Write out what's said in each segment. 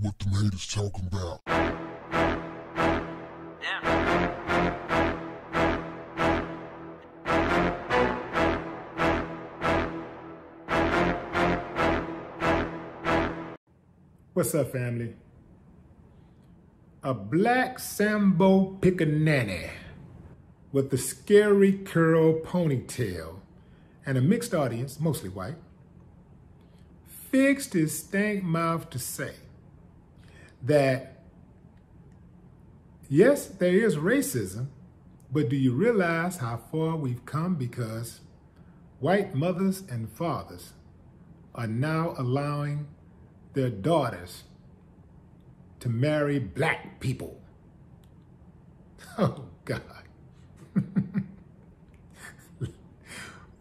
what the haters talking about. What's up, family? A black Sambo Pickaninny with a scary curl ponytail and a mixed audience, mostly white, fixed his stank mouth to say that, yes, there is racism, but do you realize how far we've come because white mothers and fathers are now allowing their daughters to marry black people. Oh, God.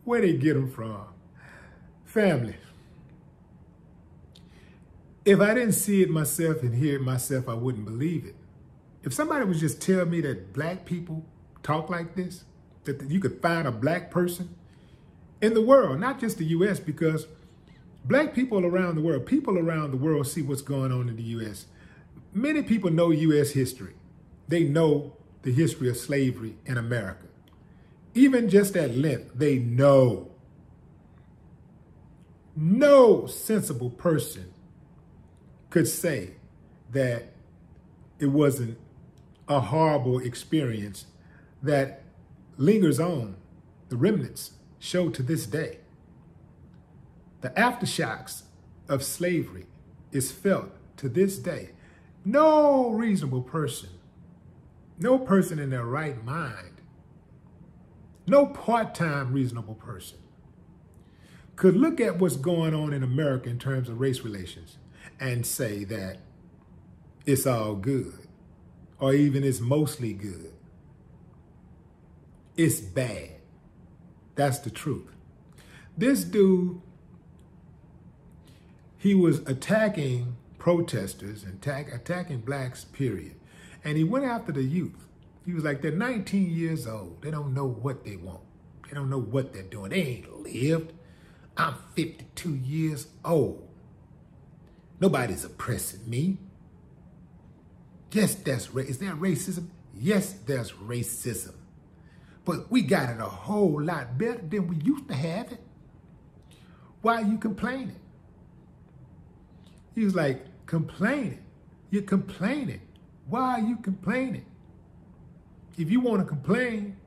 Where they get them from? Family. If I didn't see it myself and hear it myself, I wouldn't believe it. If somebody was just tell me that black people talk like this, that you could find a black person in the world, not just the U.S., because black people around the world, people around the world see what's going on in the U.S. Many people know U.S. history. They know the history of slavery in America. Even just at length, they know. No sensible person could say that it wasn't a horrible experience that lingers on, the remnants show to this day. The aftershocks of slavery is felt to this day. No reasonable person, no person in their right mind, no part-time reasonable person could look at what's going on in America in terms of race relations and say that it's all good or even it's mostly good. It's bad. That's the truth. This dude, he was attacking protesters and attack, attacking blacks, period. And he went after the youth. He was like, they're 19 years old. They don't know what they want. They don't know what they're doing. They ain't lived. I'm 52 years old. Nobody's oppressing me. Yes, that's is there racism? Yes, there's racism. But we got it a whole lot better than we used to have it. Why are you complaining? He was like, complaining. You're complaining. Why are you complaining? If you want to complain,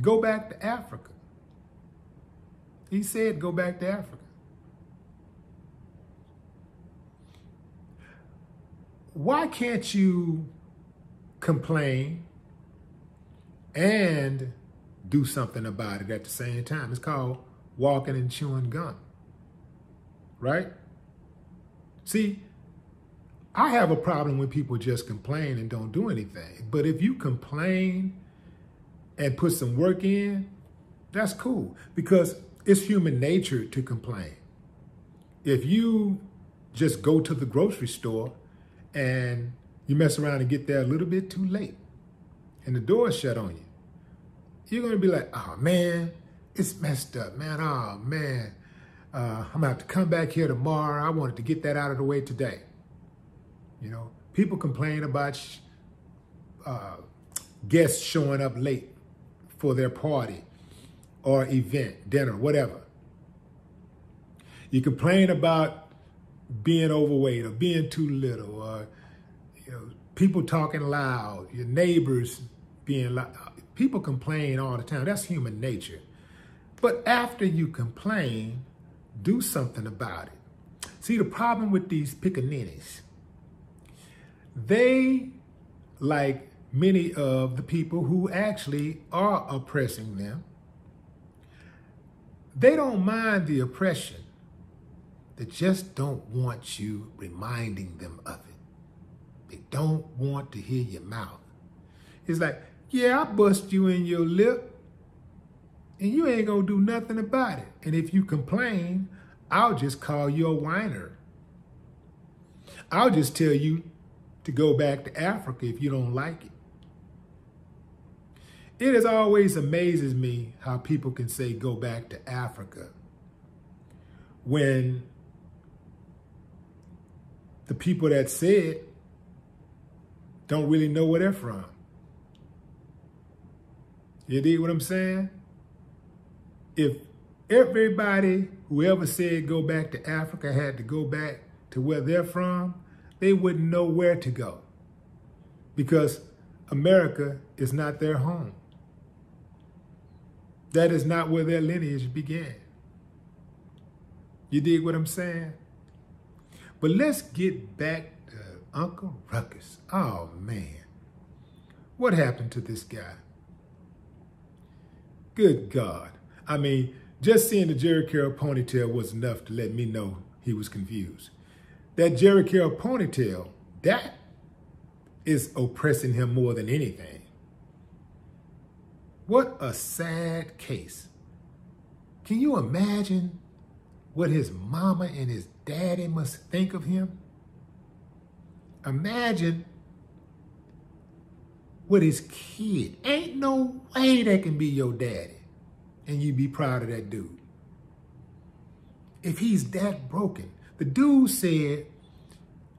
go back to Africa. He said, go back to Africa. Why can't you complain and do something about it at the same time? It's called walking and chewing gum, right? See, I have a problem when people just complain and don't do anything. But if you complain and put some work in, that's cool because it's human nature to complain. If you just go to the grocery store and you mess around and get there a little bit too late and the door is shut on you, you're going to be like, oh, man, it's messed up, man. Oh, man, uh, I'm going to have to come back here tomorrow. I wanted to get that out of the way today. You know, people complain about uh, guests showing up late for their party or event, dinner, whatever. You complain about being overweight or being too little or you know people talking loud your neighbors being loud. People complain all the time. That's human nature. But after you complain do something about it. See the problem with these pickaninnies they like many of the people who actually are oppressing them they don't mind the oppression that just don't want you reminding them of it. They don't want to hear your mouth. It's like, yeah, I bust you in your lip and you ain't gonna do nothing about it. And if you complain, I'll just call you a whiner. I'll just tell you to go back to Africa if you don't like it. It has always amazes me how people can say go back to Africa when the people that said don't really know where they're from. You dig what I'm saying? If everybody, whoever said go back to Africa, had to go back to where they're from, they wouldn't know where to go because America is not their home. That is not where their lineage began. You dig what I'm saying? But let's get back to Uncle Ruckus. Oh, man. What happened to this guy? Good God. I mean, just seeing the Jheri Curl ponytail was enough to let me know he was confused. That Jheri Curl ponytail, that is oppressing him more than anything. What a sad case. Can you imagine what his mama and his daddy must think of him? Imagine what his kid. Ain't no way that can be your daddy. And you be proud of that dude. If he's that broken. The dude said,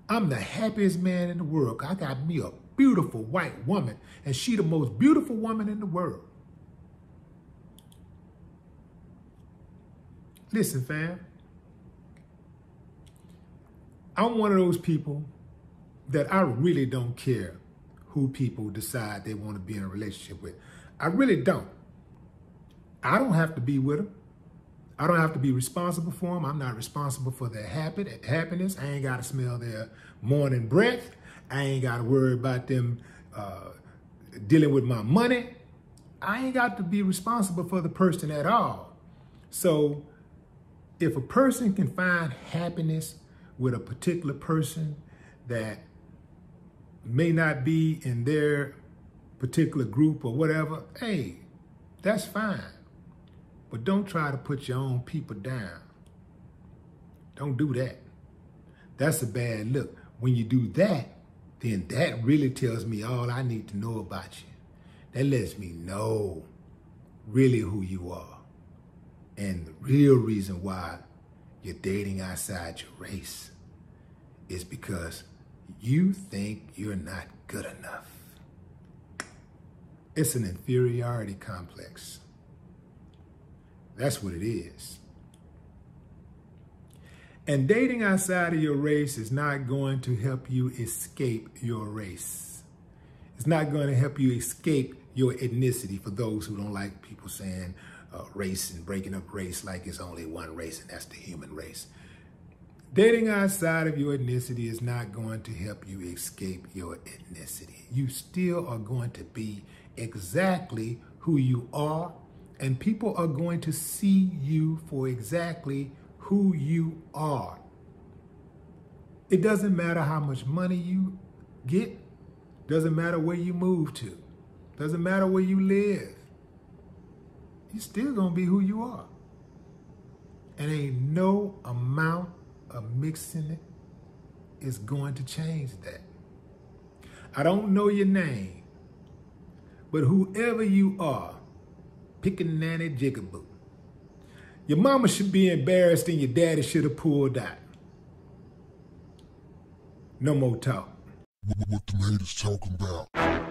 I'm the happiest man in the world. I got me a beautiful white woman, and she the most beautiful woman in the world. Listen, fam. I'm one of those people that I really don't care who people decide they want to be in a relationship with. I really don't. I don't have to be with them. I don't have to be responsible for them. I'm not responsible for their happy, happiness. I ain't got to smell their morning breath. I ain't got to worry about them uh, dealing with my money. I ain't got to be responsible for the person at all. So if a person can find happiness with a particular person that may not be in their particular group or whatever, hey, that's fine. But don't try to put your own people down. Don't do that. That's a bad look. When you do that, then that really tells me all I need to know about you. That lets me know really who you are and the real reason why you're dating outside your race is because you think you're not good enough. It's an inferiority complex. That's what it is. And dating outside of your race is not going to help you escape your race. It's not going to help you escape your ethnicity for those who don't like people saying uh, race and breaking up race like it's only one race and that's the human race. Dating outside of your ethnicity is not going to help you escape your ethnicity. You still are going to be exactly who you are, and people are going to see you for exactly who you are. It doesn't matter how much money you get, doesn't matter where you move to, doesn't matter where you live. You're still gonna be who you are. And ain't no amount of mixing it is going to change that. I don't know your name, but whoever you are, pickaninny jigaboo. Your mama should be embarrassed and your daddy should have pulled out. No more talk. What the talking about?